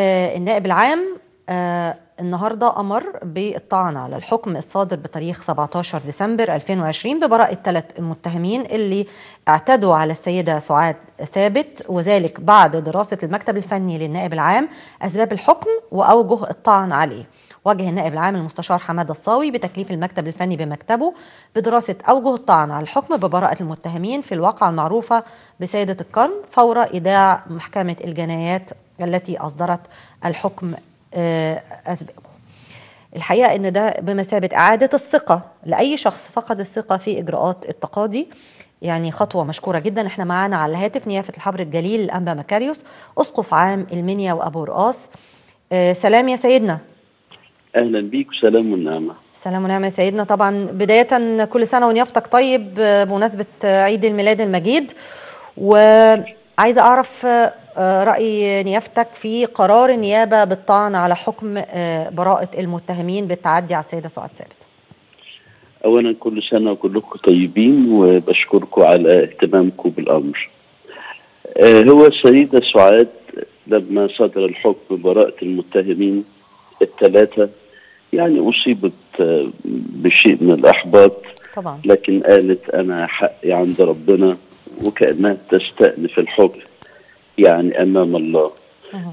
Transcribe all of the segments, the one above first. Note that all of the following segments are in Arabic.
آه، النائب العام آه، النهارده أمر بالطعن على الحكم الصادر بتاريخ 17 ديسمبر 2020 ببراءة ثلاث المتهمين اللي اعتدوا على السيدة سعاد ثابت وذلك بعد دراسة المكتب الفني للنائب العام أسباب الحكم وأوجه الطعن عليه. وجه النائب العام المستشار حمادة الصاوي بتكليف المكتب الفني بمكتبه بدراسة أوجه الطعن على الحكم ببراءة المتهمين في الواقعة المعروفة بسيدة القرن فور إيداع محكمة الجنايات التي أصدرت الحكم أسبابه الحقيقة أن ده بمثابة إعادة الثقة لأي شخص فقد الثقة في إجراءات التقاضي. يعني خطوة مشكورة جدا. إحنا معانا على الهاتف نيافة الحبر الجليل الأنبا مكاريوس أسقف عام المنيا وأبو رقاص أه سلام يا سيدنا. أهلا بيك وسلام والنعمة سلام ونعمة يا سيدنا. طبعا بداية كل سنة ونيافتك طيب بمناسبة عيد الميلاد المجيد. وعايزة أعرف رأي نيافتك في قرار النيابة بالطعن على حكم براءة المتهمين بالتعدي على السيدة سعاد ثابت. أولا كل سنة وكلكم طيبين وبشكركم على اهتمامكم بالأمر. هو السيدة سعاد لما صدر الحكم براءة المتهمين الثلاثة يعني أصيبت بشيء من الإحباط. طبعا. لكن قالت أنا حقي عند ربنا وكأنها تستأنف الحكم. يعني أمام الله.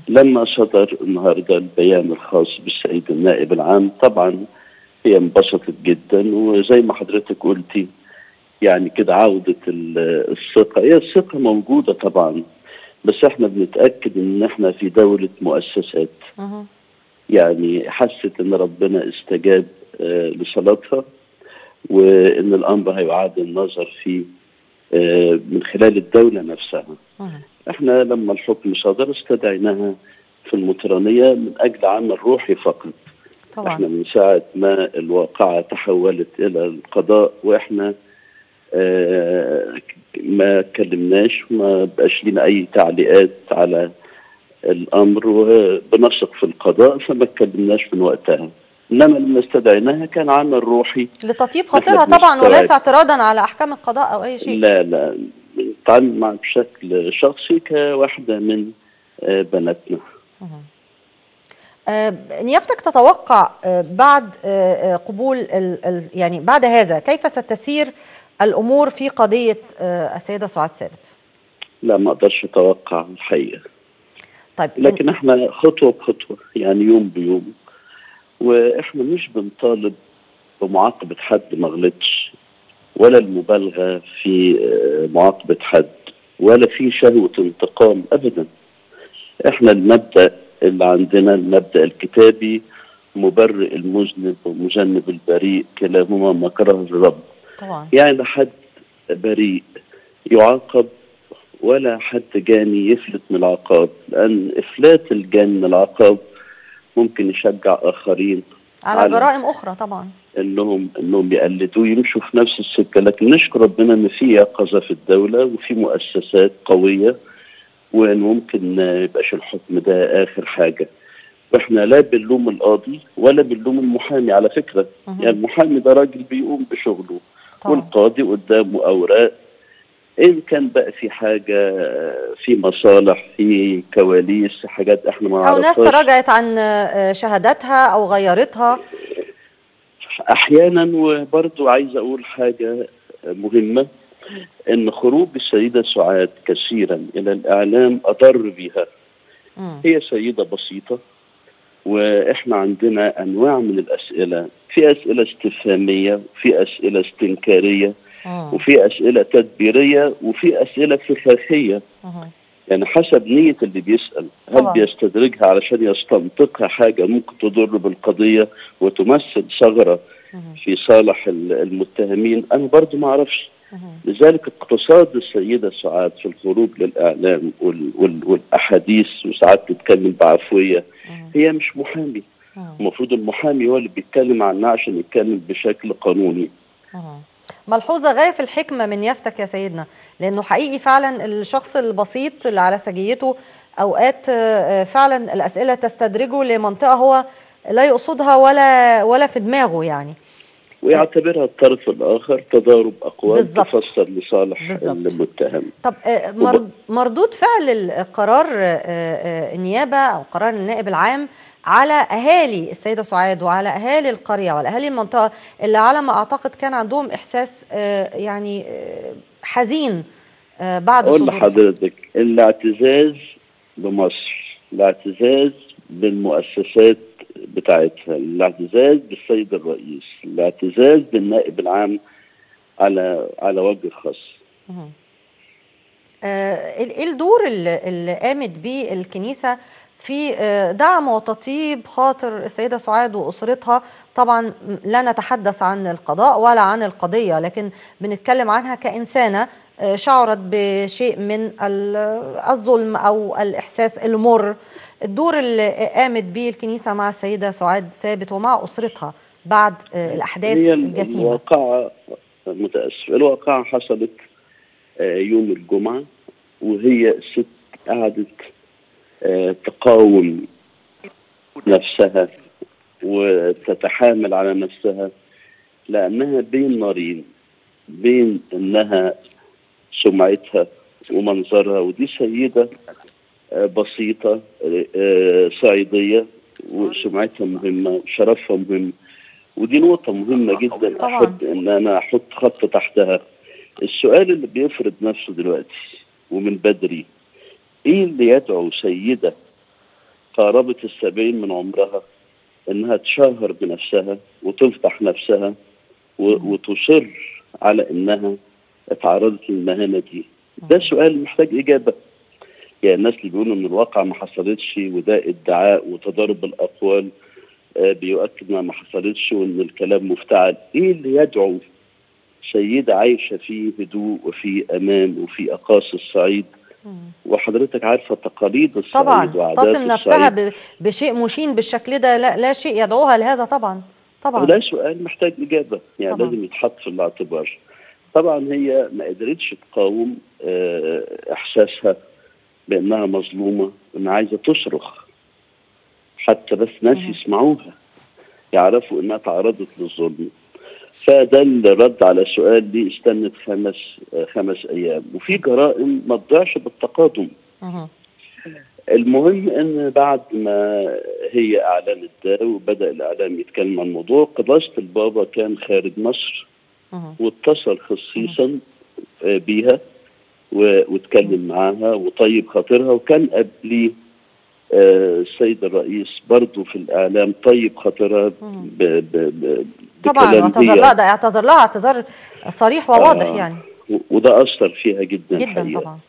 لما صدر النهارده البيان الخاص بالسيد النائب العام طبعا هي انبسطت جدا وزي ما حضرتك قلتي يعني كده عودة الثقة هي الثقة موجودة طبعا بس إحنا بنتأكد إن إحنا في دولة مؤسسات أه. يعني حست إن ربنا استجاب آه لصلاتها وإن الأمر هيعاد النظر فيه آه من خلال الدولة نفسها أه. إحنا لما الحكم صدر استدعيناها في المطرانية من أجل عمل روحي فقط. طبعا. إحنا من ساعة ما الواقعة تحولت إلى القضاء وإحنا آه ما كلمناش ما بقاش لنا أي تعليقات على الأمر وبنثق في القضاء فما اتكلمناش من وقتها. إنما لما استدعيناها كان عمل روحي. لتطيب خاطرها طبعا وليس اعتراضا على أحكام القضاء أو أي شيء. لا لا. نتعامل معها بشكل شخصي كواحدة من بناتنا. أه نيافتك تتوقع بعد قبول يعني بعد هذا كيف ستسير الأمور في قضية السيدة سعاد ثابت؟ لا ما أقدرش أتوقع الحقيقة. طيب لكن إحنا خطوة بخطوة يعني يوم بيوم. وإحنا مش بنطالب بمعاقبة حد ما غلطش. ولا المبالغة في معاقبة حد ولا في شهوه انتقام ابدا. إحنا المبدأ اللي عندنا المبدأ الكتابي مبرئ المذنب ومجنب البريء كلاهما ما الرب. طبعا. يعني حد بريء يعاقب ولا حد جاني يفلت من العقاب. لأن إفلات الجاني من العقاب ممكن يشجع آخرين. على, على جرائم أخرى طبعا إنهم إنهم يقلدوا يمشوا في نفس السكة لكن نشكر ربنا إن في يقظة في الدولة وفي مؤسسات قوية وإن ممكن ما يبقاش الحكم ده آخر حاجة وإحنا لا بنلوم القاضي ولا بنلوم المحامي على فكرة. يعني المحامي ده راجل بيقوم بشغله طبعا. والقاضي قدامه أوراق إن كان بقى في حاجة في مصالح في كواليس حاجات إحنا ما أو ناس تراجعت عن شهاداتها أو غيرتها أحيانا وبرضو عايز أقول حاجة مهمة إن خروج السيدة سعاد كثيرا إلى الإعلام أضر بها. هي سيدة بسيطة وإحنا عندنا أنواع من الأسئلة في أسئلة استفهامية وفي أسئلة استنكارية. وفي أسئلة تدبيرية وفي أسئلة فخاخيه. يعني حسب نية اللي بيسأل هل طبعا. بيستدرجها علشان يستنطقها حاجة ممكن تضر بالقضية وتمثل ثغرة. في صالح المتهمين أنا برضو ما أعرفش. لذلك اقتصاد السيدة سعاد في الخروج للإعلام وال وال والأحاديث وساعات تتكلم بعفوية. هي مش محامي. المفروض المحامي هو اللي بيتكلم عنها عشان يتكلم بشكل قانوني مم. ملحوظة غاية في الحكمة من يافتك يا سيدنا لأنه حقيقي فعلا الشخص البسيط اللي على سجيته أوقات آه، فعلا الأسئلة تستدرجه لمنطقة هو لا يقصدها ولا ولا في دماغه يعني ويعتبرها الطرف الآخر تضارب أقوال. تفسر لصالح بالظبط. المتهم طب آه، مر- مردود فعل القرار آه، آه، النيابة أو قرار النائب العام على أهالي السيدة سعاد وعلى أهالي القرية وعلى أهالي المنطقة اللي على ما أعتقد كان عندهم إحساس يعني حزين بعد أقول لحضرتك الاعتزاز بمصر الاعتزاز بالمؤسسات بتاعتها الاعتزاز بالسيد الرئيس الاعتزاز بالنائب العام على على وجه خاص. آه، إيه الدور اللي قامت بيه الكنيسة في آه، دعم وتطيب خاطر السيدة سعاد وأسرتها؟ طبعا لا نتحدث عن القضاء ولا عن القضية لكن بنتكلم عنها كإنسانة شعرت بشيء من ال- الظلم أو الإحساس المر. الدور اللي قامت بيه الكنيسة مع السيدة سعاد ثابت ومع أسرتها بعد آه، الأحداث هي الجسيمة. الواقعة متأسف الواقعة حصلت آه، يوم الجمعة وهي الست قعدت آه، تقاوم نفسها وتتحامل على نفسها لأنها بين نارين بين إنها سمعتها ومنظرها ودي سيدة آه، بسيطة آه، صعيدية وسمعتها مهمة وشرفها مهم ودي نقطة مهمة جدا طبعاً. أحب إن أنا أحط خط تحتها السؤال اللي بيفرض نفسه دلوقتي ومن بدري إيه اللي يدعو سيدة قاربت السبعين من عمرها إنها تشهر بنفسها وتفضح نفسها وتصر على إنها اتعرضت للمهانة دي. ده سؤال محتاج إجابة. يعني الناس اللي بيقولوا إن الواقع ما حصلتش وده ادعاء وتضارب الأقوال آه، بيؤكد إنها ما حصلتش وإن الكلام مفتعل. إيه اللي يدعو سيدة عايشة في هدوء وفي أمان وفي أقاصي الصعيد؟ وحضرتك عارفة تقاليد الصعيد طبعا. تصم نفسها الصعيد بشيء مشين بالشكل ده لا, لا شيء يدعوها لهذا طبعا. طبعا. وده سؤال محتاج إجابة. يعني طبعاً. لازم يتحط في الاعتبار. طبعا هي ما قدرتش تقاوم آه، إحساسها بأنها مظلومة وان عايزة تصرخ. حتى بس ناس يسمعوها يعرفوا إنها تعرضت للظلم. فده اللي رد على السؤال دي استنت خمس آه، خمس أيام. وفي جرائم ما تضيعش بالتقادم. مهم. المهم إن بعد ما هي أعلنت ده وبدأ الإعلام يتكلم عن الموضوع قداسه البابا كان خارج مصر. واتصل خصيصا آه، بيها واتكلم معاها وطيب خاطرها. وكان قبليه آه، السيد الرئيس برضه في الإعلام طيب خاطرها طبعا واعتذر هي- لها ده اعتذر لها اعتذار صريح وواضح آه، يعني. وده أثر فيها جدا جدا الحقيقة. طبعا.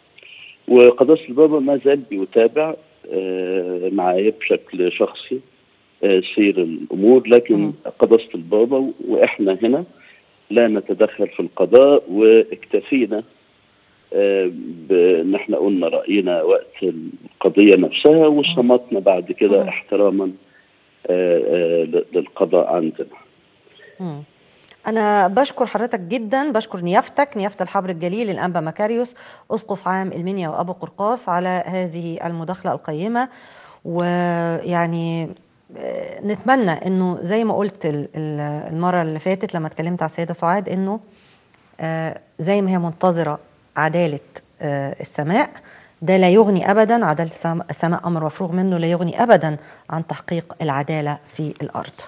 وقداسة البابا ما زال بيتابع آه، معايا بشكل شخصي آه، سير الأمور لكن مم. قداسة البابا وإحنا هنا لا نتدخل في القضاء واكتفينا آه، بان إحنا قلنا رأينا وقت القضية نفسها وصمتنا بعد كده مم. احتراما آه، آه، للقضاء عندنا. أنا بشكر حضرتك جدا بشكر نيافتك نيافة الحبر الجليل الأنبا مكاريوس أسقف عام المنيا وأبو قرقاس على هذه المداخلة القيمة ويعني آه، نتمنى إنه زي ما قلت ال- ال- المرة اللي فاتت لما اتكلمت على السيدة سعاد إنه آه، زي ما هي منتظرة عدالة آه، السماء ده لا يغني ابدا عدالة السم- السماء أمر مفروغ منه لا يغني ابدا عن تحقيق العدالة في الأرض.